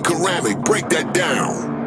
ceramic, break that down.